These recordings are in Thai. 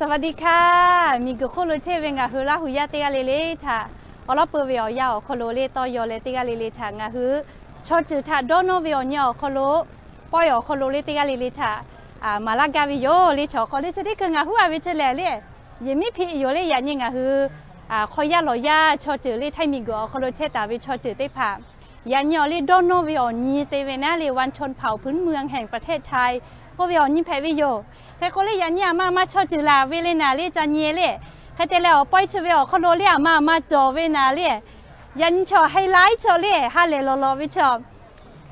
สวัสดีค่ะ มีกุโคโลเทเวงาฮือลาหุยาเตกาเลเลท่าอลอเปเวียยาวโคโลเลตอยอเลเตกาเลเลท่างาฮือชอจือท่าโดโนเวียญอโคโลปอยอโคโลเลเตกาเลเลท่าอ่ามาลากาวิโยเลชอคอเลชดิคืองาฮืออาวิเชเลเลยมิพิโยเลยานิงาฮืออ่าคอยาลอยาชอจือเลไทมิโกโคโลเชตาวิชอจือเตพายาญอเลโดโนเวียญีเตเวนาเลวันชนเผ่าพื้นเมืองแห่งประเทศไทย ก็เวียญีแพวิโยแต่ก็เลยยันยามามาชอบจือลาเวเลนาเลจันเยเลแค่แต่แล้วปล่อยชเวอคโลเลียมามาจอเวนาเลยันชอไฮไลท์ชอเลฮาเลโลโลวิชอบ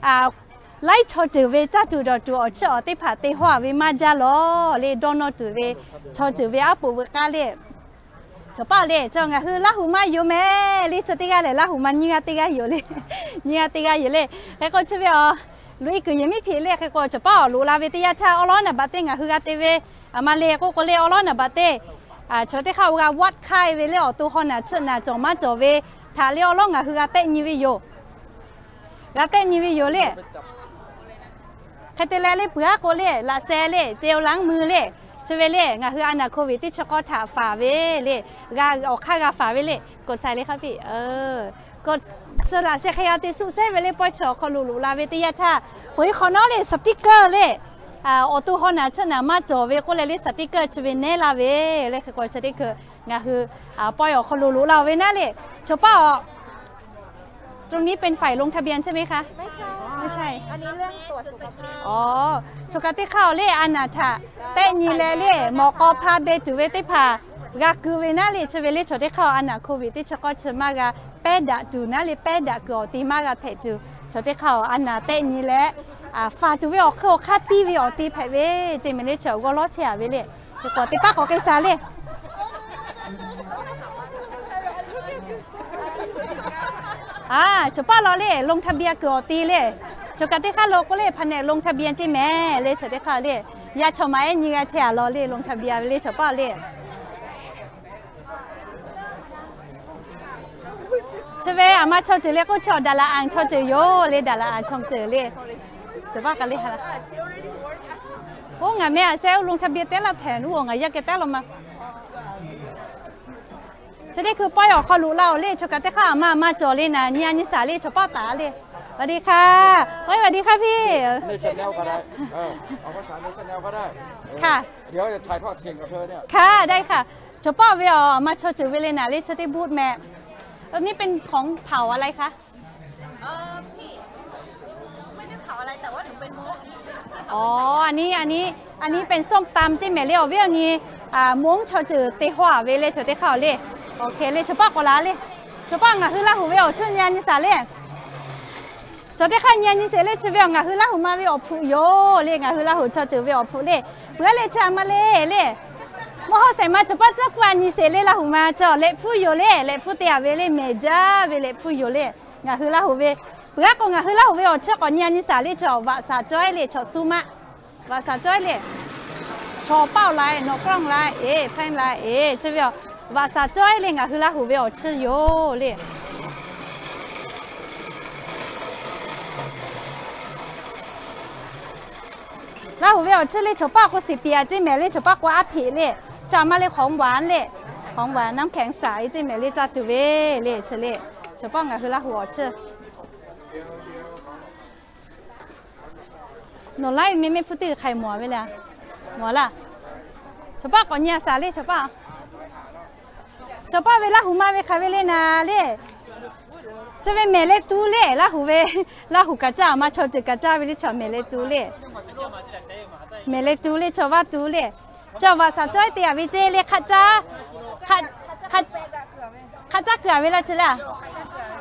อ่าไล่ชอจือเวจัตูดอตูอชอติผาติหัวเวมาจ้าโลเลดอนอตูเวชอจือเวอาปูเวกาเลชอบป้าเลจงอะคือลาหูมาอยู่แม่ลิสติกาเลยลาหูมันยิงติกาอยู่เลยยิงติกาอยู่เลยแล้วก็ชเวอ ลุยคือยังไม่ผิดเลยก็จะป้าลูลาเวติยาชาอล้อนะบัตเตงอะคือกาเตเวมาเลก็ก็เลอล้อนะบัตเตอ่าชดที่เขาว่าวัดไข่เวเลอตัวคนน่ะชนะจงมาจอเวทาเลอลองอะคือกาเตนี่วิโยกาเตนี่วิโยเลยใครเตเลเลยเปลือก็เลยลาเซเลยเจลล้างมือเลยชเวเลยงาคืออันน่ะโควิดที่ชก็ถาฝาเวเลยกาออกค่ากาฝาเวเลยกดใส่เลยครับพี่เออกด สระเสียขยะติสุเซเวเลยปอยชอคอลูลูลาเวติยาท่าปอยขอนอเลยสติกเกอร์เลยอ่าออตูฮอนาชนะมาจอเวก็เลยสติกเกอร์ชเวเนลาเวเลยคือก็จะได้คืองาคืออ่าปอยอคอลูลูลาเวนั่นเลยชป้าตรงนี้เป็นฝ่ายลงทะเบียนใช่ไหมคะ ไม่ใช่ ไม่ใช่ อันนี้เรื่องตรวจสุขภาพ อ๋อชกติข้าวเล่อันน่ะท่าเตนีเลเล่หมอกอพาเบจุเวติพากาคือเวน่าเลยชเวลิชติข้าวอันน่ะโควิดที่ชก็ชมากา เป็ดดูน่าเลยเป็ดะก็ตีมากาเพจูชติข้าอันน่ะเตนีเละอ่าฟาตูเวออกเข้าคาปีเวออกตีเพเวเจมิเลชก็ล้อเชียเวเลยก็ติป้าก็เกษาเลยอ่าชป้าล้อเลยลงทะเบียนเก็ตีเลยชกติข้าโลก็เลยพันเนลงทะเบียนจิแม่เลยชติข้าเลยยาชมาเอ็นยังไงเชียล้อเลยลงทะเบียนเลยชป้าเลย ใช่ไหมอามาชอบเจอเรียกก็ชอบดาราอังชอบเจอโยเลยดาราอังชอบเจอเลยจะว่ากันเลยฮะโอ้งานแม่เซลลงทะเบียนแต่ละแผ่นรู้งานยากแต่ละมาจะได้คือป้อยออกเขารู้เราเลยชกันแต่ข้ามามาจอเลยนะเนี่ยนิสาเลยชอบป้าตาเลยสวัสดีค่ะเฮ้ยสวัสดีค่ะพี่ในชแนลก็ได้เออเอาภาษาในชแนลก็ได้เออค่ะเดี๋ยวจะถ่ายทอดเสียงกับเธอเนี่ยค่ะได้ค่ะชอบป้าเวอมาชอบเจอเวเลนาเลยชอบได้บูดแม่ เออนี่เป็นของเผาอะไรคะ เออพี่ไม่ได้เผาอะไรแต่ว่าหนูเป็นมุกอ๋อ อันนี้อันนี้อันนี้เป็นส้มตำจิ้มแม่เลี้ยวเวียวนี้อ่าม้งชอจือเตหัวเวเลยชอเตข้าวเลยโอเคเลยชอปากกว่าละเลยชอปากงาคือละหูเวียวชื่อยานิสาเลยชอเตข้าวยานิเสเลยชื่อเวียวงาคือละหูมาเวียวผู้โยเลยงาคือละหูชอจือเวียวผู้เลยเพื่อเลยจามาเลยเลย 我好想嘛，就把这饭你谁来了好嘛？叫来铺油嘞，来铺点味嘞，没家味来铺油嘞，俺喝了后味，不要讲俺喝了后味哦，吃个年你啥嘞叫瓦啥椒嘞，叫苏嘛，瓦啥椒嘞，炒包来，脑光来，哎，饭来，哎，这边瓦啥椒嘞，俺喝了后味哦，吃油嘞。那后边吃嘞炒包，我是别只买嘞炒包，我阿皮嘞。 จะมาเลยของหวานเลยของหวานน้ำแข็งใสจิเมลี่จัตุเวเลเชเล่เฉพาะไงคือละหัวเชหนูไล่ไม่ไม่พูดติไข่หมอไปแล้วหมอล่ะเฉพาะก่อนเนี่ยสาเล่เฉพาะเฉพาะเวลาหูมาเวคาเวเล่นะเล่ชเวเมเลตูเล่ละหูเวละหูกะจ้ามาชอจกะจ้าเวลิชอเมเลตูเล่เมเลตูเล่ชอว่าตูเล่ ชาวบ้านสาวจ้อยเตียวิเจเล่ขัดจ้าขัดขัดขัดจ้าเกลือเวลาเจล่ะ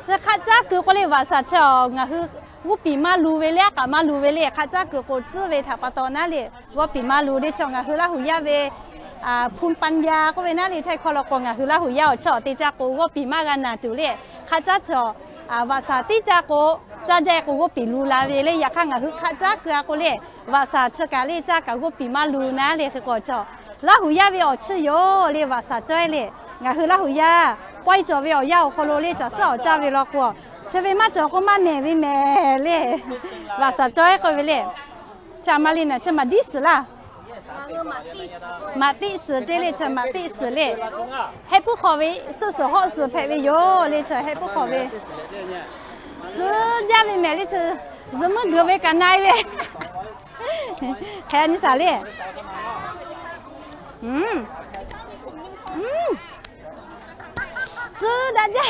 จะขัดจ้าเกลือก็เลยว่าสาวชาวงาคือ 我比马路为了干嘛路为了，看这个个子为他把到那里，我比马路的讲啊，后来后呀为啊潘ปัญญาก็为那里太快乐讲啊，后来后呀找地家个我比马个那度嘞，看这找啊ว่า啥地家个。 จ้าแจกูก็ปีลูลาเวเลยอยากข้างอ่ะคือข้าจ้าเกลือกูเลยว่าสาเชกาเลยจ้ากูปีมาลูนะเลยคือก็จ่อแล้วหูยาเวอชื่อโยเลยว่าสาจ้อยเลยงาคือแล้วหูยาปล่อยจ่อเวอยาวโคโลเลยจ่อเสาจ้าเวลอกว่า ใช่ไหมมาจอก็มาแม่วิแม่เลยว่าสะจ้อยก็ไปเลยชามาลินะจะมาดิสล่ะ เงินมา第十马蒂斯这里吃马蒂斯嘞，还不好喂，四十号是排位哟，嘞吃还不好喂， chứ gia vị mẹ đi chứ. Giờ mới gửi về cả này về. Khen như sao đi ừ. Ừ. Chứ đã ra.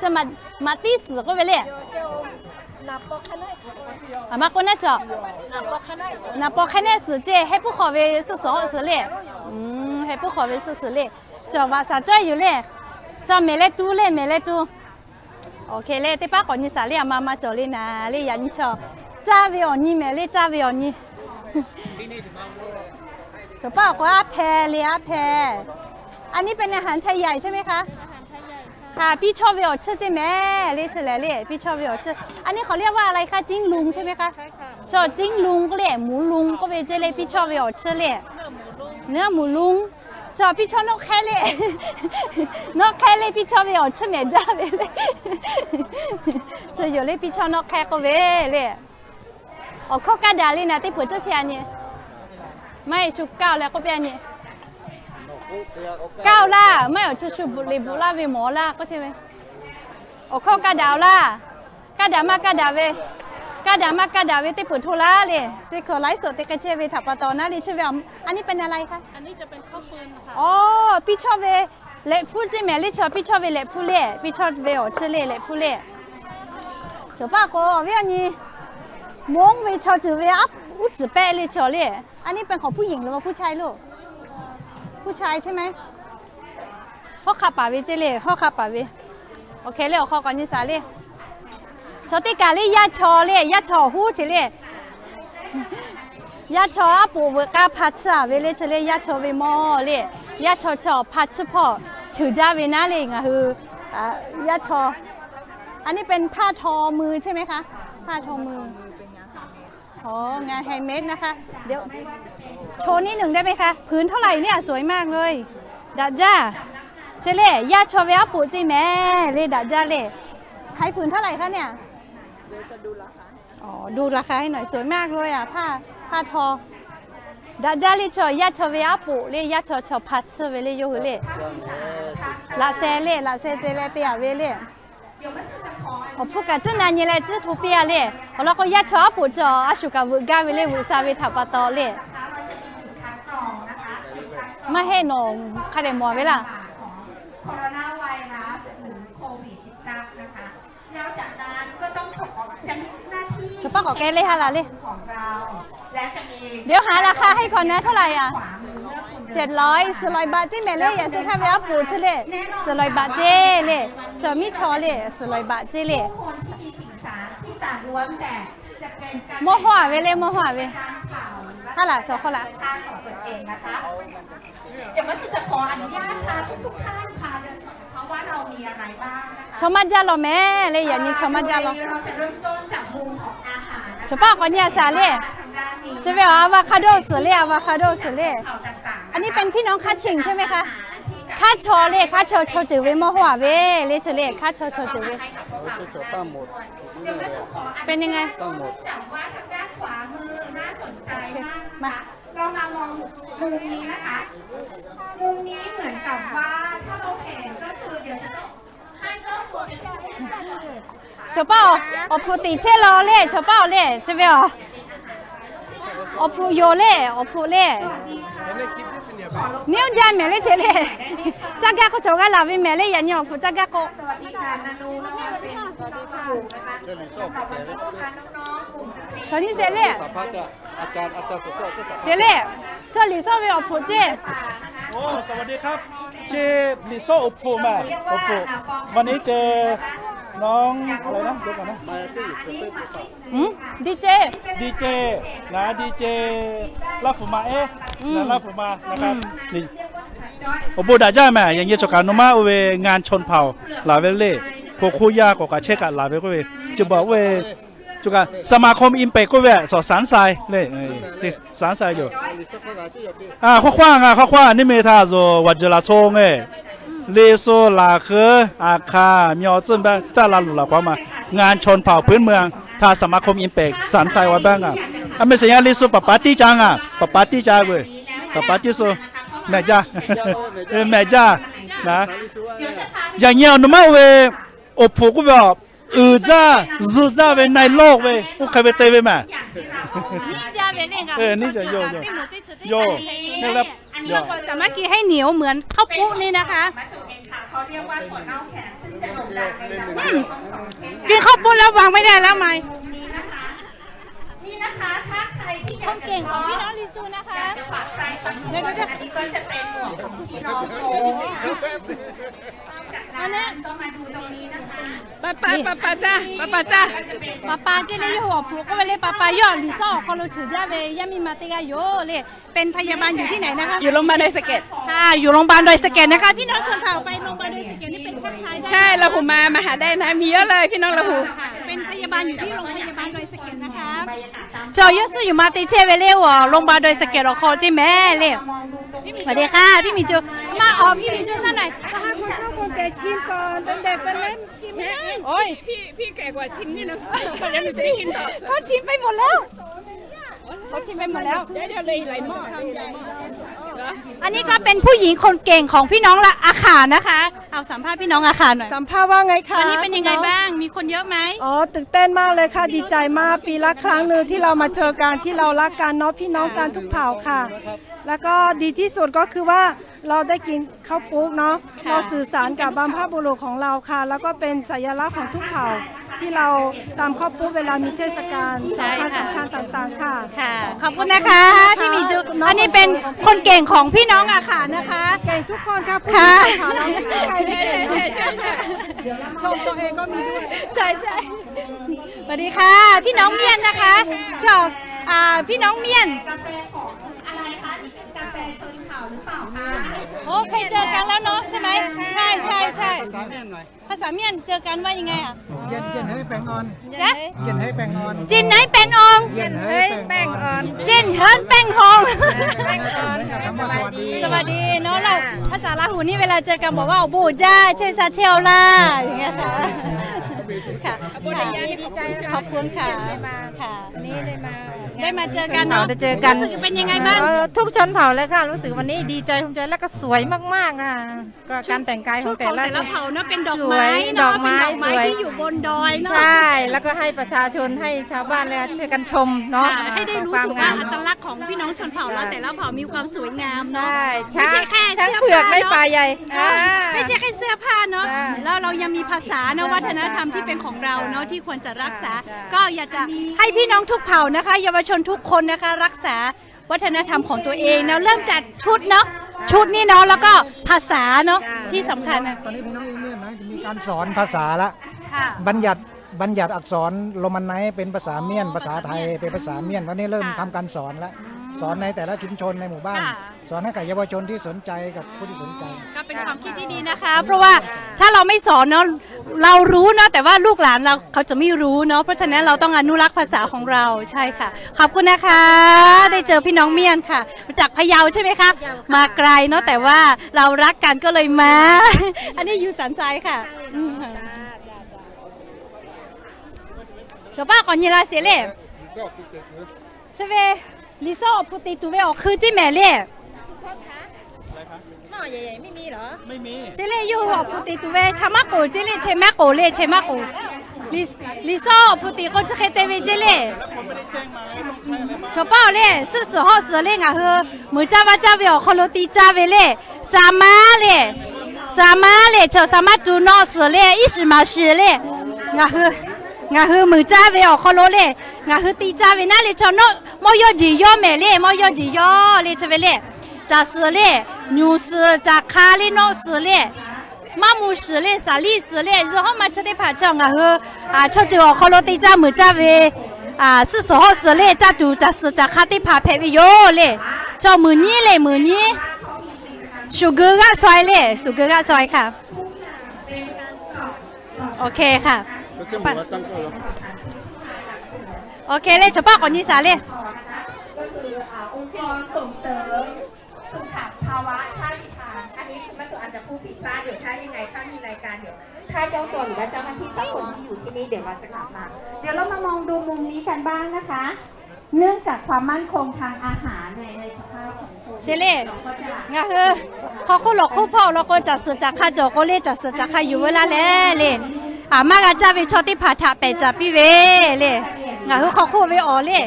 Cho mà mà tí sửa có về liền. À mà con nè chờ nà bỏ khai nè sửa chơi hay không khó về sửa sửa sửa liền. Ừ hay không khó về sửa sửa liền. Cho vào sao chơi อยู่เลย cho เมล็ดตู้เลยเมล็ดตู้ OK 嘞，对吧？讲你啥嘞？妈妈做嘞哪里人瞧？咋为哦你没嘞？咋为哦你？จะป้าว่าแพรเลยอะแพรอันนี้เป็นอาหารไทยใหญ่ใช่ไหมคะ ค่ะพี่ชอบเวลชื่อใช่ไหมเรียกชื่ออะไรเรียกพี่ชอบเวลชื่ออันนี้เขาเรียกว่าอะไรคะจิ้งลุงใช่ไหมคะใช่ค่ะชอบจิ้งลุงก็เรียกหมูลุงก็เป็นเจเลยพี่ชอบเวลชื่อเรียกเนื้อหมูลุงชอบพี่ชอบนกแค่เรีย นกแค่เรียพี่ชอบเวลชื่อเหมียจ้าเวเลย 저 피처노 칼레 너 칼레 피처노 어쩌면 자베레 저 요레 피처노 칼고 왜레 어 코카 달리나 때 보자 제아니 마이 주까올라 꼬비아니 까올라 마이 어쩌 주불리불라 왜 몰라 꼬치왜 어 코카 달라 까다마 까다베 กาดามากาดาเวติปุ่นทุล่าเลยจะขอไลฟ์สดติกเชเวถับปะตอนาดิชื่อแบอันนี้เป็นอะไรคะ อันนี้จะเป็นข้าวฟืนค่ะอ๋อพี่ชอบเวเละฟูจิแม่ลิชอบพี่ชอบเวเละฟูเล่พี่ชอบเวโอชื่อเล่เละฟูเล่จบปากก็เวียนี่มงเวชอบจือเวอุจเปลิชอบเล่อันนี้เป็นของผู้หญิงหรือว่าผู้ชายลูก ผู้ชายใช่ไหมข้อขาป่าเวเจเล่ข้อขาป่าเวโอเคเล่ข้อก่อนยี่สาเล่ ยชอติกาเลยยาชอเลยยาชอหูจิเลยยาชออปูเวกาพัชอะเวเลยจิเลยยาชอเวมอเลยยาชอชอพัชพ่อถือจ้าเวน่าเลยงะคืออ่ายาชออันนี้เป็นผ้าทอมือใช่ไหมคะผ้าทอมือโอ้งาน handmade นะคะ เดี๋ยวโชว์นิดหนึ่งได้ไหมคะพื้นเท่าไหร่เนี่ยสวยมากเลยดาจ้าเชเล่ยาชอเวียปูจิแม่เลยดาจ้าเล่ขายพื้นเท่าไหร่คะเนี่ย จะดูราคาอ๋อ ดูราคาให้หน่อย สวยมากเลยอ่ะ ผ้า ผ้าทอดาจ้าเล่ชอยาชอเวียปูเล่ยาชอชอพัดเชเวเล่ยูเล่ลาเซเล่ลาเซเตเล่เปียเวเล่我不敢正南你来这图边嘞，我那个一撮不着，阿叔个物价为嘞为啥为头不到嘞？มาให้หนงคาเดมัวเวล่ะ ป้าขอแกเลยฮะล่ะเลยของเราและจะมีเดี๋ยวหาราคาให้ก่อนนะเท่าไหร่อะขวามือเมื่อคุณเจ็ดร้อยสี่ร้อยบาทเจ๊แม่เลยอย่าซื้อข้าวไปเอาปูเฉลี่ยสี่ร้อยบาทเจ๊เลยจะมีชอเลยสี่ร้อยบาทเจ๊เลยผู้คนที่มีสิ่งสารที่ต่างล้วนแต่จะเป็นการโมหัวเวเลยโมหัวเวสร้างข่าวหรือว่าเท่าไหร่ชอเท่าไหร่สร้างของตนเองนะคะเดี๋ยวมาสุจะขออนุญาตพาทุกๆท่านพาเดินเพราะ ว่าเรามีอะไรบ้างนะคะชอมาจ้าหรอแม่เลยอย่านี้ชอมาจ้าหรอเราจะเริ่มต้นจากมุมของอาหารนะคะจะป้าก่อนเนี่ยสาเลยทางด้านนี้จะไปเอาอะวาคาโดสือเลยอะวาคาโดสือเลยข่าวต่างๆอันนี้เป็นพี่น้องคาชิงใช่ไหมคะคาชอเลยคาชอชอจือเวโมหัวเวเลยเฉลี่ยคาชอชอจือเวเขาจะจดตั้งหมดนี่เลยอะเป็นยังไงตั้งหมดจากว่าทางด้านขวามือน่าสนใจมากมาเรามามอง มุมนี้นะคะ มุมนี้เหมือนกับว่าถ้าเราเห็นก็คือเดี๋ยวจะต้องให้เจ้าตัวเป็น 小宝，我铺底车了嘞，小宝嘞，这边哦，我铺有嘞，我铺嘞，你要家买嘞车嘞，这个我做个老板买嘞人要铺这个个， สวัสดีค่ะนานูนะคะเป็นเจ้าภาพนะคะ เจะหลีชอบแจกเลย พาน้องๆ กลุ่มสตรี 从你这里， สัมภาษณ์อะอาจารย์อาจารย์ตัวก็จะสัมภาษณ์ 这里，这里上面我铺这， โอ้ สวัสดีครับ เจลิโซอุปูมาอุปูวันนี้เจอน้องอะไรนะเดี๋ยวก่อนนะ มาจะอยู่เพื่อนเพื่อน 嗯，DJ， ดีเจนะดีเจลาฟูมาเอ๊ะนะลาฟูมานะครับนี่อุปูดาจ้าแม่ยังยี่จกันนุมาเวงานชนเผ่าลาเวเล่พวกคู่ยากกว่าเชกะลาเวก็เวจะบอกเว จุกสมาคมอิมเปกก็แวะสอสารทรายเลยสารทรายอยู่อ่าข้อคว้างอะข้อคว้างนี่เมทาโซวัจลาโชงเอเลโซลาเคออาคาเมียวจึงบ้างตาลาลุลาความางานชนเผ่าพื้นเมืองทาสมาคมอิมเปกสารทรายว่าบ้างอะอะไม่ใช่ยเลโซปปาตี้จังอะปปาตี้จ้าเว้ยปปาตี้โซแม่จ้าแม่จ้านะอย่างเงี้ยหนูมาเวอบผูกก็แบ ออจ้าจูจ้าเว้ยในโลกเว้ยกูเคยไปเตะเว้ยมานี่จะเป็นเองค่ะเออนี่จะโยโยโยนี่แหละโยสามารถกินให้เหนียวเหมือนข้าวปุ๊นี่นะคะมาสู่เองค่ะเขาเรียกว่าถั่วเน่าแข็งซึ่งจะโด่งดังในต่างประเทศทั้งสองเช่นกินข้าวปุ๊แล้ววางไม่ได้แล้วไหมนี้นะคะนี่นะคะถ้าใครที่อยากเก่งของพี่น้องลิซูนะคะจะฝากใครสักคนอันนี้ก็จะเป็นหมวกของพี่น้องโค้งจากนั้นก็มาดูตรงนี้นะคะป้าป้าป้าป้าจ้าป้าป้าจ้าป้าป้าเจเลยหัวผูกก็ไปเลยป้าป้ายอดลิซ่อเขาเราถือจ้าเวยามีมาติกาโยเลยเป็นพยาบาลอยู่ที่ไหนนะคะอยู่โรงพยาบาลดอยสะเก็ดค่ะอยู่โรงพยาบาลดอยสะเก็ดนะคะพี่น้องชนเผ่าไปโรงพยาบาลดอยสะเก็ดนี่เป็นคนไทยใช่ละหูมามาหาได้นะมีเยอะเลยพี่น้องละหูเป็นพยาบาลอยู่ที่โรงพยาบาลดอยสะเก็ดนะคะจอยศอยู่มาติเชเวเล่วโรงพยาบาลดอยสะเก็ดเราคอจิแม่เลยสวัสดีค่ะพี่มีจูมาอ๋อพี่มีจูสั้นหน่อยถ้าคุณชอบคน แก่ชิมก่อนเป็นเด็กเป็นเล่นกินไม่ได้โอ้ยพี่พี่แก่กว่าชิ้นนี่นะเดี๋ยวหนูจะได้กินต่อเขาชิมไปหมดแล้วเขาชิมไปหมดแล้วเดี๋ยวเดี๋ยวเลยหลายหม้ออันนี้ก็เป็นผู้หญิงคนเก่งของพี่น้องละอาขานะคะ เอาสัมภาษณ์พี่น้องอาขาหน่อยสัมภาษณ์ว่าไงคะวันนี้เป็นยังไงบ้างมีคนเยอะไหมอ๋อตื่นเต้นมากเลยค่ะดีใจมากปีละครั้งหนึ่งที่เรามาเจอกันที่เรารักกันเนาะพี่น้องกันทุกเผ่าค่ะ แล้วก็ดีที่สุดก็คือว่า เราได้กินข้าวปุ๊กเนาะเราสื่อสารกับบรรพบุรุษของเราค่ะ แล้วก็เป็นสัญลักษณ์ของทุกเผ่าที่เราตามข้าวปุ๊กเวลามีเทศกาลใช่สำคัญค่ะสำคัญต่างๆค่ะ ค่ะขอบคุณนะคะพี่หมีจูอันนี้เป็นคนเก่งของพี่น้องอาขานะคะเก่งทุกคนค่ะผู้หค่ะญิงค่ะเราไม่มีใครไม่เก่งชมตัวเองก็มีด้วยใช่ใช่สวัสดีค่ะ พี่น้องเมียนนะคะจาก อ่าพี่น้องเมียนกาแฟของอะไรคะนี่เป็นกาแฟชนเผ่าหรือเปล่าคะโอ้เคยเจอกันแล้วเนาะใช่ไหมใช่ใช่ใช่ภาษาเมียนหน่อยภาษาเมียนเจอกันว่ายังไงอะเย็นเย็นให้แปลงออนจ๊ะเย็นให้แปลงออนจินไหนเป็นองเย็นให้แปลงออนจินเฮิร์นแป้งฮองแปลงออนกับคำว่าสวัสดีสวัสดีเนาะเราภาษาลาหูนี่เวลาเจอกันบอกว่าโอ้บูจ้าเชซาเชลล่าอย่างเงี้ยค่ะค่ะดีใจขอบคุณค่ะค่ะ นี่ได้มา ได้มาเจอกันเนาะได้เจอกันรู้สึเป็นยังไงบ้างเออทุกชนเผ่าเลยค่ะ รู้สึกวันนี้ดีใจภูมิใจแล้วก็สวยมากๆค่ะก็การแต่งกายขชุอดงขแต่องละแต่ละเผ่าเนาะเป็นดอกสวยไม้ดเนาะอกไม้เป็นดอกไม้สวยที่อยู่บนดอยเนาะใช่แล้วก็ให้ประชาชนให้ชาวบ้านเลยช่วยกันชมเนาะค่ะให้ได้รู้ความถึงงาว่ามอัตลักษณ์ของพี่น้องชนเผ่าแล้วแต่ละเผ่ามีความสวยงามเนาะใช่ไม่ช้างใช่แค่ช้างเสื้อเผือกผ้าไม่เนาะปลาใหญ่อ่าอ่าไม่ใช่แค่เสื้อผ้าเนาะจ้าแล้วเรายังมีภาษาเนาะวัฒนธรรมที่เป็นของเราเนาะที่ควรจะรักษาจ้าก็อยากจะให้พี่น้องทุกเผ่านะคะเยาวชนทุกคนนะคะ รักษาวัฒนธรรมของตัวเองเนาะเริ่มจากชุดเนาะชุดนี่เนาะแล้วก็ภาษาเนาะที่สำคัญนะตอนนี้พี่น้องเองเนี่ยนะจะมีการสอนภาษาละค่ะ บัญญัติบัญญัติอักษรโรมันไนท์เป็นภาษาเมียน ภาษาไทยเป็นภาษาเมียนตอนนี้เริ่มค่ะทำการสอนแล้วสอนในแต่ละชุมชนในหมู่บ้าน ค่ะ สอนให้กับเยาวชนที่สนใจกับผู้ที่สนใจ ก็เป็นความคิดที่ดีนะคะ เพราะว่าถ้าเราไม่สอนเนาะเรารู้เนาะแต่ว่าลูกหลานเราเขาจะไม่รู้เนาะเพราะฉะนั้นเราต้องอนุรักษ์ภาษาของเราใช่ค่ะ ขอบคุณนะคะ ได้เจอพี่น้องเมียนค่ะ มาจากพะเยาใช่ไหมคะมาไกลเนาะแต่ว่าเรารักกันก็เลยมา อันนี้อยู่สันใจค่ะอืมชาวบ้านก่อนยีราเสียเล่ใช่ไหมลิซ่าพูดติตูเวอคือจิแม่เล่ หม้อใหญ่ๆไม่มีเหรอ ไม่มีเจเลยูหอฟูติตูเวชมาโกเจเลเชมะโกเลเชมะโกลิลิโซฟูติคนจะเคเตเวเจเลชอบเปล่าเล่สุบสอสิบเลยงอะเฮ้มือจ้าว่าจ้าเวอคอลตีจ้าเวเลยสามาเลยสามาเลยชอบสามาจูนอสเลยอีสมาสเลยอะเฮ้งาฮือมือจ้าเวอคอโลเลยงาฮือตีจ้าเวนั่นเลยชอนโนไม่ยอจียอมเลมอยอจียเลยชเวเลย 和地家喂那里叫那冇要几要买嘞，冇要几要嘞，吃喂嘞。咋是嘞？牛是咋卡哩闹是嘞？马木是嘞，啥里是嘞？然后嘛吃的爬酱啊呵啊，吃就好了的咋没咋喂啊？是时候是嘞，咋都咋是咋卡的爬排喂哟嘞？叫么年嘞么年？数个个衰嘞，数个个衰ค่ะโอเคค่ะ โอเคเลยเฉพาะก่อนยี่สาเลย ก็คืออ่าองค์กรส่งเสริม ค่ายวถ้าเจ้าตัวหรือว่าเจ้าหน้าที่สักคนที่อยู่ที่นี่เดี๋ยวเราจะกลับมาเดี๋ยวเรามามองดูมุมนี้กันบ้างนะคะ เนื่องจากความมั่นคงทางอาหารในในสภาพของควิดเชเล่งาคือเขาคุณหลอกคู่พ่อเราก็จะสืจากข้าจอก็เล่จะสืจากข้าอยู่เวลาแล้วเล่ อ่ามากาจะไปชอบที่ผาถาไปจะพี่เวเลยงาคือเขาคู่ไปอ๋อเลย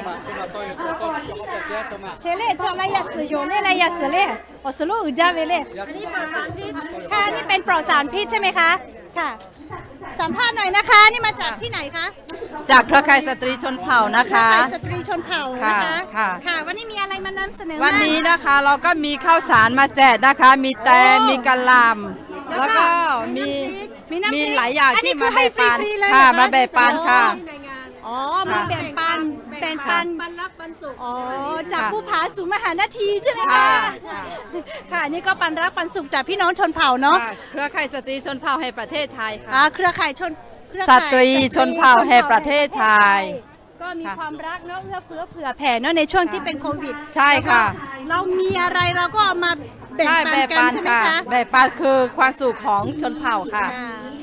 เชเล่ชอบอะไรอยากสืออยู่เลยอะไรอยากสือเลยอ๋อสรุปจะไปเลยค่ะนี่เป็นปลอดสารพิษใช่ไหมคะค่ะสัมภาษณ์หน่อยนะคะ นี่มาจากที่ไหนคะ จากเครือข่ายสตรีชนเผ่านะคะสายสตรีชนเผ่านะคะค่ะค่ะค่ะวันนี้มีอะไรมานำเสนอวันบ้างนี้นะคะเราก็มีข้าวสารมาแจกนะคะ มีแตงมีกะหล่ำ แล้วก็มีมีน้ำพมีริกหลายอย่างอันนี้ที่คืมาอให้แบ่งปันฟรีๆเลยค่ะเหรอคะมาแบ่งปันค่ะอ๋อมาแบ่งปันแบ่งปันปันรักปันสุขอ๋อจากผู้ผาสู่มหานาทีใช่ไหมค่ะคะค่ะนี่ก็ปันรักปันสุขจากพี่น้องชนเผ่าเนาะค่ะเครือข่ายสตรีชนเผ่าแห่งประเทศไทยอ่าค่ะเครือข่ายชนเครือสข่ายตรีชนเผ่าแห่งประเทศไทยก็มีค่ะความรักเนาะเอื้อเฟื้อเผื่อแผ่เนาะในช่วงที่เป็นโควิด ใช่ค่ะแล้วก็เรามีอะไรเราก็เอามา แบ่งใช่ปันแบ่งกันปันใช่ไหมค่ะคะ แบ่งปันคือความสุขของชนเผ่าค่ะ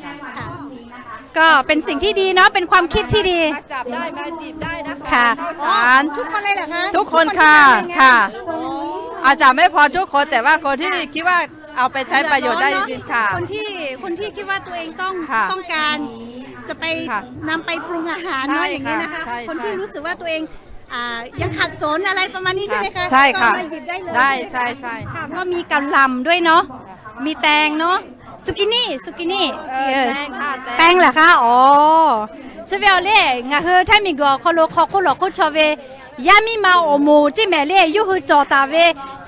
ค่ะค่ะก็เป็นสิ่งที่ดีเนาะเป็นความคิดที่ดี มาจับได้มาจีบได้นะคะค่ะ ข้าวสาร ทุกคนเลยเหรอคะทุกคนค่ะทุกนที่มาในงานค่ะอ๋ออาจจะไม่พอทุกคนแต่ว่าคนที่คิดว่าเอาไปใช้ประโยชน์ได้จริงๆค่ะ คนที่คนที่คิดว่าตัวเองต้องค่ะต้องการ จะไปค่ะนำไปปรุงอาหารใช่เนาะอย่างนี้นะคะ ค่ะใช่คนที่ใช่รู้สึกว่าตัวเอง ยังขัดสนอะไรประมาณนี้ใช่ไหมคะใช่ค่ะ ก็ได้ใช่ใช่ถามว่ามีกำลำด้วยเนาะ มีแตงเนาะสุกินี่สุกินี่แตงค่ะแตงเหรอคะอ๋อชเวลเล่งาเฮอถ้ามีกอคอโลคอคุโลคุชเวยามีมาโอโมจิแม่เล่ยูฮือจอตาเว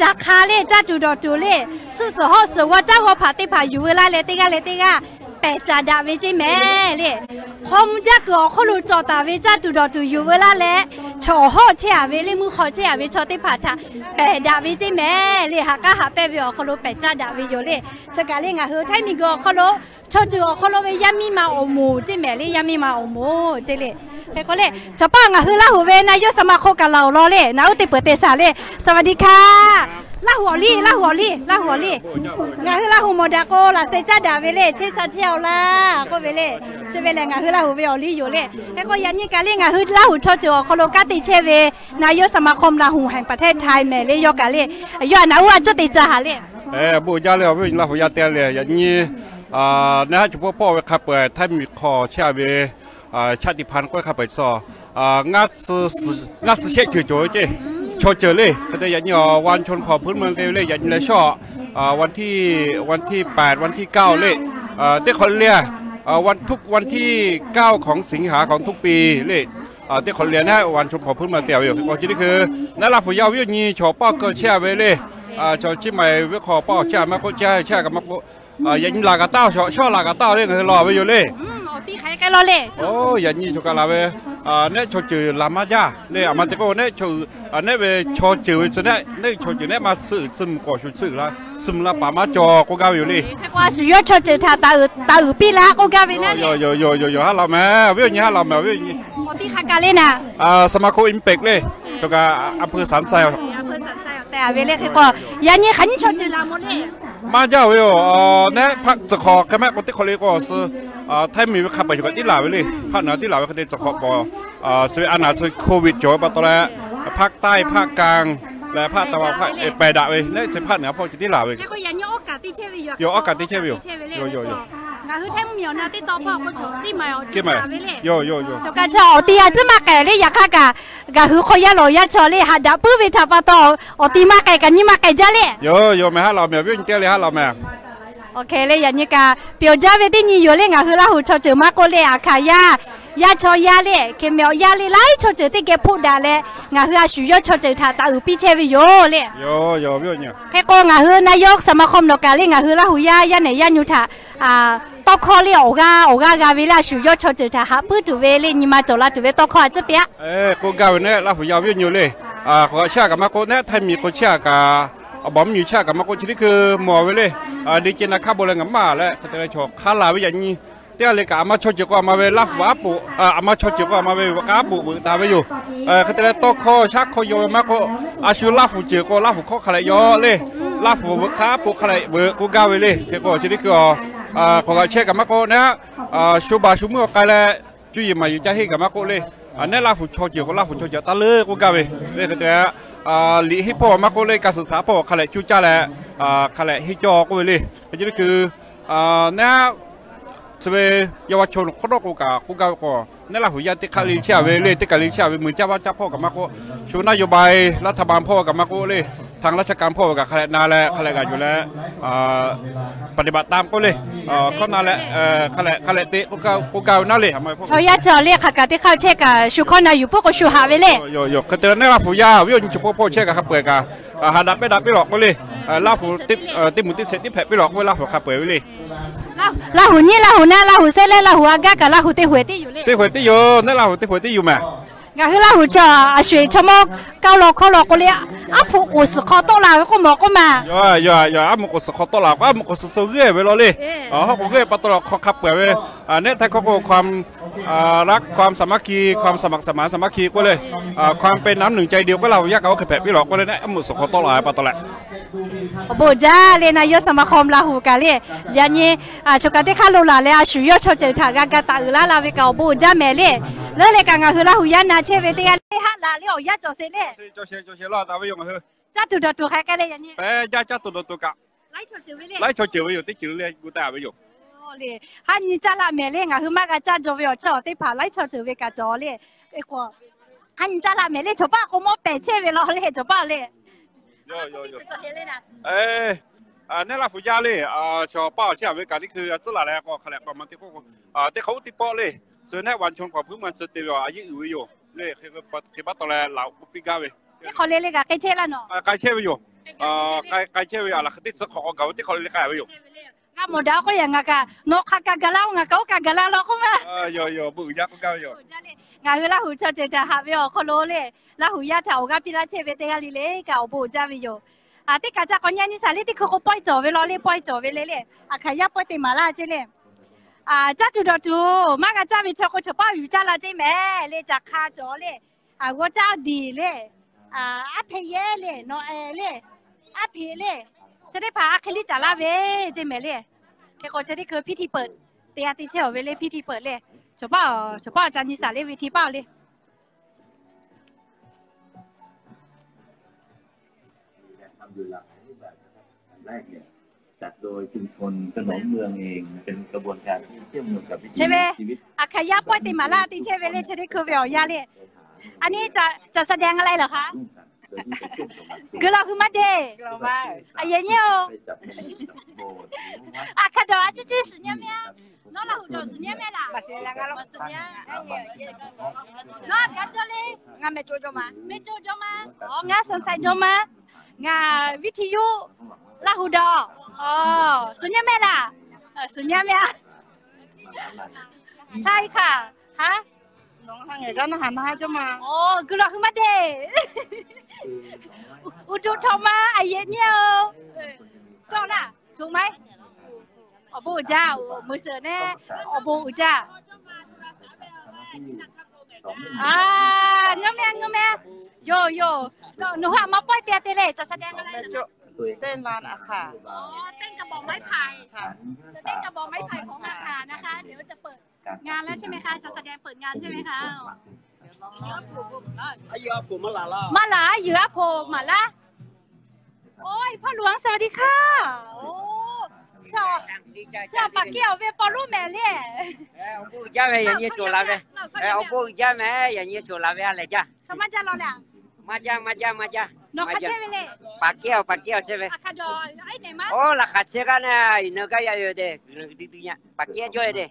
จักคาเล่จ้าจูดอจูเล่สื่อสหสื่อว่าจ้าว่าผาติผาอยู่เวลาเลติกาเล่ติกา ปจ่าดาวิจิแม่เลยคงจะเกิดคนรู้จอตาวิจ่าตุดอตุอยู่เวลาแล้วชอห่อเชียเวลีมือขอเชียเวชอติผาทาแปดดาวิจิแม่เลยหาก็หาแปวิอคนรู้แปจ่าดาวิโยเลยจะการเล่นอะเฮ้ยถ้ามีก็คนรู้ชอจือคนรู้ไปยามีมาโอมูจิแม่เลยยามีมาโอมูจิเลยแต่ก็เลยชาวบ้านอะเฮ้ยลาหูเวนายกสมาคมกับเราล้อเลยนาอุติเปิดเตสาเลยสวัสดีค่ะ งลาหัวยาเตียเลยอย่างนี้อ่านะฮะเฉพาะพ่อขับเปิดถ้ามีคอเชื่อเวอ่าชาติพันธุ์ก็ขับเปิดซออ่างัดซื้องัดซื้เช็คจ่อยเจ้โชอเจอเลยแต่ยันยอวันชนเผ่าพื้นเมืองเซเลยยันเลยชอวันที่วันที่ 8 วันที่ 9 เลยเด็กคนเลียวันทุกวันที่ 9 ของสิงหาของทุกปีเลยเด็กคนเลียนะวันชนเผ่าพื้นเมืองเตียวอยู่ก็ที่นี่คือนาราผู้ยาววิญญีชอป้าเกิดแช่เว้เลยชอชิมัยเวคอป้าเช่มาโคเช่เช่กับมาโคยันลากาเต้าชอชอลากาเต้าเรื่ลยคือรอไปอยู่เลย Ờ, tí khai cái lo lệ ô giờ như cho cả là về à nè cho chữ làm à, mà ra nè mà thế cô nè cho à nè về cho chữ về chân đấy. nè cho chữ nè mà sự sum có sự sự là sum là bà má cho cô gái đi. Khai qua sự yếu cho chữ thà ta ở ta ở pi là cô gái nè. Rồi rồi rồi rồi rồi hát làm mẹ? Ví dụ như hát làm mẹ ví dụ như. Có tí khai cái lên à? À sao mà cô impact lên cho cả à, à, âm phơ sáng sao? แต่เวลาคือก็ยันี่ขันชดเจอลาหมดเลยมาเจ้าเว้ยอ๋อเนี่ยพักจะขอแค่แม่คนที่เขาเรียกว่าคืออ่าถ้ามีขับไปอยู่กับที่ลาวเลยพักเหนือที่ลาวเขาได้จะขอปออ่าสวีอานาคือโควิดจ่อยปะตอนแรกภาคใต้ภาคกลาง และภาคตะวันภาคไปดะเว้ยเนี่ยคือภาคเหนือพอจะที่ลาวเว้ย แค่ก็ยานี่โอกาสที่เชวิอยู่ 有โอกาสที่เชฟอยู่有有有 งาคือแท้เหมียวนะที่ต่อพ่อก็ชดที่มาเอา กินไหม有有有 จกะชออตีอาจะมาแก่เลยอยากกะกะกะคือคอยาโลยาชอเลยหาดับปื้อไปทับปะตออตีมาแก่กันนี่มาแก่จ้าเลย 有有咩哈老咩，不用叫你哈老咩。 โอเคเลยอย่างนี้กะเปียวจ้าเวทีนี่อยู่เลยงาคือลาหูชดเจอมาก็เลยอาคายา ยาชอยาเล่เขมียวยาเล่ไล่ชอเจอที่แกพูดด่าเล่งาเฮือชูยอชอเจอท่าตาอือปีเชวิโยเล่โยโยโยเนี่ยแค่ก็งาเฮือนายกสมาคมนกาเล่งาเฮือละหุยายาเนี่ยยาอยู่ท่าอ่าตอกคอเล่โอกาโอกากาเวลาชูยอชอเจอท่าฮะปื้อจูเวเล่ยิมาจอละจุเวตอกคอจะเปียเอ้กูกาเนี่ยละหุยาวิ่ยู่เลยอ่าขอเช่ากับมาโกเนี่ยท่านมีคนเช่ากับบอมอยู่ชากับมาโกชิลิคือหมอไว้เลยอาดีเจนะข้าโบราณกับมาแล้วแต่ละชอข้าลาว้อย่าณี เดี๋ยเลยกับมาชดจีก็มาเวลับวาปุอ่ามาชดจีก็มาเวกาปุตาไว้อยู่เออเขาจะได้โตคอชักคอโยมาโกอาชูลาฟูจีก็ลาฟูข้อขลายยอเลยลาฟูขาปุขลายเบอกูก้าวเลยเดี๋ยวก็ชนิดคืออ่าของเชกับมาโกนะอ่าชูบาชูมือกันแล้วจุยมาอยู่ใจให้กับมาโกเลยอันนี้ลาฟูชอเจีก็ลาฟูชอเจีตาเลิกกูก้าเวเลยก็แต่อ่าลีฮิปโปมาก็เลยการศึกษาพอขะแหละจูจ้าแหละอ่าขะแหละฮิจอก็เลยก็จะคืออ่าเนี่ย สเวเยาวชนคนรกูกากูกาก็นี่ละหุยาติคาลิเชียเวเลติคาลิเชียเวมือเจ้าว่าเจ้าพ่อกับมาโกชูนโยบายรัฐบาลพ่อกับมาโกเลยทางราชการพ่อกับขณะนาและขณะกันอยู่แล้วปฏิบัติตามก็เลยก็นาและขณะขณะติกูกากูกานั่นเลยทำไมพ่อชาวยาจะเรียกขากาที่เข้าเช็คกับชูคนนาอยู่พวกก็ชูหาเวเลยโยโย่คือเตือนนี่ละหุยาวิ่งชูพ่อพ่อเช็คกับขับเปิดกัหาดับไม่ดับไม่หลอกก็เลยลาฟูติมุติเสติดแผลไม่หลอกเวลาหัวขับเปิดไปเลย ลาหูนี่ลาหูนั่นลาหูเส้นเลาหูอากากับลาหูเตหวตีอยู่เลยเตหวตีอยู่นั่นลาหูเตหวตีอยู่มาคือลาหูจ่อ水ชั่มงเก้าโลข้อโลก็เลี้ยอะกุศคอโตลาก็หมอก็มาย่อย่อย่าอะกุศคอโตลาก็มุกุศเสือเรื่อยไปเลยอ๋อเขาเรื่อยปตลอดคอขับเปลือยไปอันนี้ถ้าเขาโอความรักความสมัครคีความสมัครสมานสมัครคีก็เลยความเป็นน้ำหนึ่งใจเดียวก็เรายากเอาแผลพี่หลอกก็เลยนะมุสขอตลายปะตละโบจ้าเลนายกสมาคมลาหูกาเลยันนี้ชกันที่ข้าลลาเลยชุยชเจถากันกตาอือลาลาเวกาโบจ้าแม่เลยเลิเลยกังก็คือลาหูยันนาเชฟเตียเลยฮะลาเลยอยาจอเซเลยจอเซจอเซลอดเอาไว้ยังไงจ้าตุดตุใครกันเลยยันนี้เอ้จ้าจ้าตุดตุกะไล่ชกเจวิเลยไล่ชดเจวิอยู่ที่จิ๋วเลยกูตาไปอยู่ แม่เล่งะคือมากะจ้าจอเวอชอติผาไล่ชดเจอเวกะจอเล่ไอ้กว่าฮันจ้าละแม่เล่ชบ้าก็มอเปเชเวลอเล่ชบ้าเล่ 有有有。 จอเล่นะ 哎，啊，那拉夫家嘞，啊，小包下位讲的คือ自然来个，看来我们的个啊，的好的包嘞，所以呢，完全ความพื้นมันสุดเดียวอายุอยู่อยู่เลยคือปัจจุบันตอนแรกเราปีกาเว นี่เขาเล่เล่กะเกเชละเนาะ อ่าใครเชื่อไปอยู่อ่าใครใครเชื่อไปอะไรที่สักของเก่าที่เขาเรียกไปอยู่ ka modal ko ya ngaka no ka kagala ngaka o kagala lo ko ma yo yo bu ya ko ga yo nga hu la hu cha cha ha bi o ko lo le la hu ya ta o ga pi la che be te ga li le ka o bu ja mi yo a te ka cha ko nya ni sa le te ko ko poi cho ve lo le poi cho ve le le a kha ya poi te ma la che le à cha tu đó tu mà cái cha mình cho cô cho bao nhiêu cha là chơi mẹ lê cha khá cho lê à cô cha đi lê à áp lê lê nó lê áp lê จะได้พาคลิจาราเวเจเมเล่แค่คนจะได้คือพิธีเปิดเตียติเชลเวเล่พิธีเปิดเลยชาวบ้าชาวบ้าจันนิสาเล่วิธีเป้าเลยอยู่หลายรูปแบบแรกเนี่ยจัดโดยชุมชนขนมเมืองเองเป็นกระบวนการที่เชื่อมโยงกับชีวิตอาคายาป้อยติมาลาติเชเวเล่เชได้คือเวลยาเล่อันนี้จะจะแสดงอะไรเหรอคะ โดยที่ไปเชื่อมโยงกับคือเราคือมาเดเรามาอายเนี่ยไปจับมือกับโบสถ์หรือวัดอาคาดอจะจะสัญญาเมียน้องเราหูดอสัญญ องกัจจเลยงานไม่โจโจมาไม่โจจมาอ๋องาสนใจจมางาวิทยุลาหูดออ๋อสัญญาเมียล่ะสัญญาเมียใช่ค่ะฮะน้องทางไหนก็หันมาให้เจ้ามาโอ้คือเราคือมาเดอุจุทมาไอเย็นเนี่ยเจ้าน่ะถูกไหมอบูจ้ามือเสือแน่อบูจ้าอ่าเงื้อแม่เงื้อแม่โยโย่หนูว่ามาปล่อยเตียเตเลยจะแสดงอะไรเหรอเต้นลานอาคาอ๋อเต้นกระบอกไม้ไผ่จะเต้นกระบอกไม้ไผ่ของอาคารนะคะ เดี๋ยวจะเปิดงานแล้วใช่ไหมคะ จะแสดงเปิดงานใช่ไหมคะ เหยื่อผมมาลาล่ะมาลาเหยื่อผมมาละโอ้ยพ่อหลวงสวัสดีค่ะโอ้เจ้าเจ้าปากเกี่ยวเวปอลูแม่เลยเออเอาปูจะแม่ยัางนี้โชว์ละแม่เออเอาปูจะแม่ยัางนี้โชว์ละแม่อะไรจ้าชมาจ้าเราแหละมาจ้ามาจ้ามาจ้าน้องคาเช่ไปเลยปากเกี่ยวปากเกี่ยวเช่ไหมคาดอไอ้ไหนมาโอ้ละคาเช่กันนะอีนก็ยังอยู่เด็กนึดีเนี่ยปากเกี่ยวจ้อยเด็ก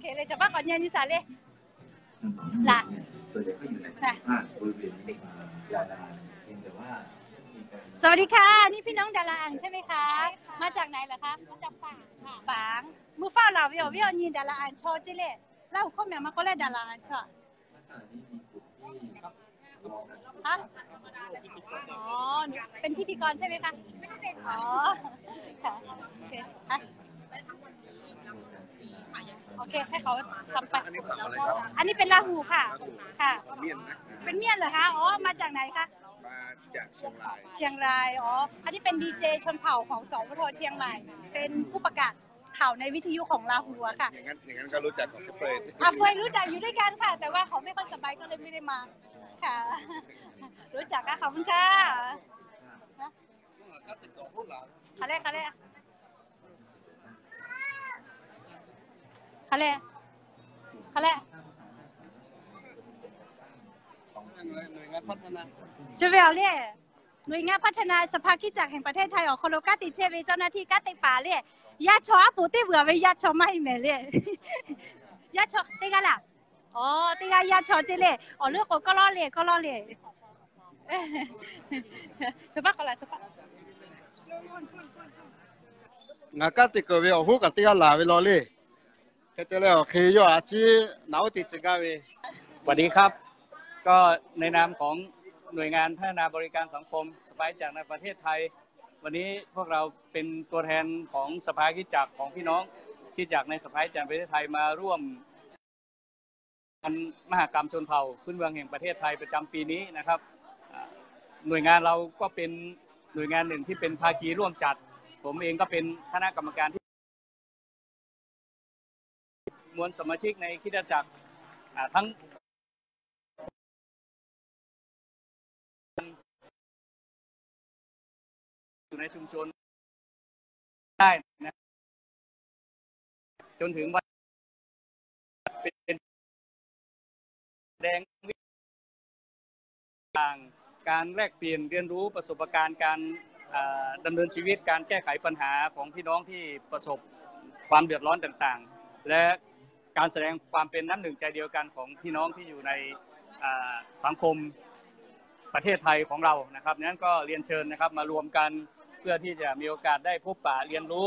เคเลยจะว่าขอเนียนิสาเลยละสวัสดีค่ะ นี่พี่น้องดาราอังใช่ไหมคะ มาจากไหนเหรอคะ มาจากฝางค่ะฝางมูฟ้าเราวิววิวยีดาราอังชอจิเล่เล่าข้อแม่มาก็เล่ดาราอังชอฮะอ๋อ เป็นพิธีกรใช่ไหมคะ ไม่ได้เป็นอ๋อ ค่ะ โอเคอะโอเค ให้เขาทำไป อันนี้อันนี้เป็นลาหูค่ะ ค่ะ เมียนนะเป็นเมียนเหรอคะ อ๋อ มาจากไหนคะ มาจากเชียงรายเชียงราย อ๋อ อันนี้เป็นดีเจชนเผ่าของสพทเชียงใหม่ เป็นผู้ประกาศข่าวในวิทยุของลาหูอะค่ะอย่างนั้นอย่างนั้นก็รู้จักของพี่เฟยอาเฟยรู้จักอยู่ด้วยกันค่ะ แต่ว่าเขาไม่ค่อยสบายก็เลยไม่ได้มาค่ะ รู้จักค่ะขอบคุณค่ะคาเล่คาเล่ คาเล่คาเล่หน่วยงานพัฒนาชเวลเล่หน่วยงานพัฒนาสภากิจจากแห่งประเทศไทยออกโคโลกาติเชเวเจ้าหน้าที่กาติป่าเล่ยาชอปูติเบื่อไปยาชอไม่เมเล่ยาชอเตกะล่ะอ๋อเตกะยาชอเจเล่อ๋อเลือกก็ล่อเล่ก็ล่อเล่สปะก็ล่ะสปะงานก็ติดกับเวลหูกับที่ลาเวลเล ยแค่จะแล้วคยอยอาจีหนาวติดจิกาเวสวัสดีครับ ก็ในนามของหน่วยงานพัฒนาบริการสังคมสปายจากในประเทศไทย วันนี้พวกเราเป็นตัวแทนของสภาคิดจักของพี่น้องที่จากในสภาคิดจักรประเทศไทยมาร่วมงานมหากรรมชนเผ่าพื้นเมืองแห่งประเทศไทยประจำปีนี้นะครับ หน่วยงานเราก็เป็นหน่วยงานหนึ่งที่เป็นภาคีร่วมจัด ผมเองก็เป็นคณะกรรมการที่ มวลสมาชิกในคิดจักรทั้งอยู่ในชุมชนได้นะจนถึงวันเป็นแดงวิต่างการแลกเปลี่ยนเรียนรู้ประสบการณ์การดำเนินชีวิตการแก้ไขปัญหาของพี่น้องที่ประสบความเดือดร้อนต่างๆ และ การแสดงความเป็นน้ำหนึ่งใจเดียวกันของพี่น้องที่อยู่ในสังคมประเทศไทยของเรานะครับนั้นก็เรียนเชิญนะครับมารวมกันเพื่อที่จะมีโอกาสได้พบปะเรียนรู้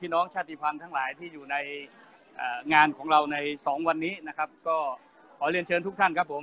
พี่น้องชาติพันธุ์ทั้งหลายที่อยู่ในงานของเราใน 2 วันนี้นะครับ ก็ขอเรียนเชิญทุกท่านครับผม